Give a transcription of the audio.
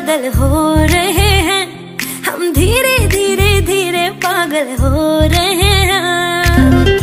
बादल हो रहे हैं। हम धीरे धीरे धीरे पागल हो रहे हैं।